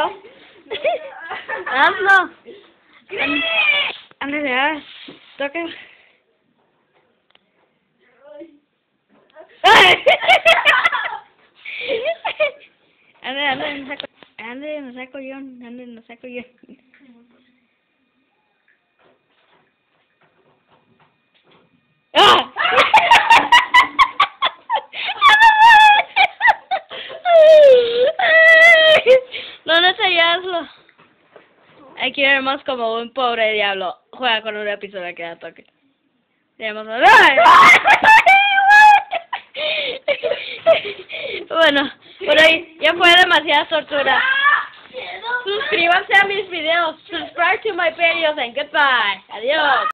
hazlo. hazlo. Ándale, toca. Ande, ande, no saco, no saco yo, ande, no saco yo. Ya hazlo. Aquí vemos como un pobre diablo juega con una pistola que da toque. Bueno, por ahí ya fue demasiada tortura. Suscríbanse a mis videos. Subscribe to my videos and goodbye. Adiós.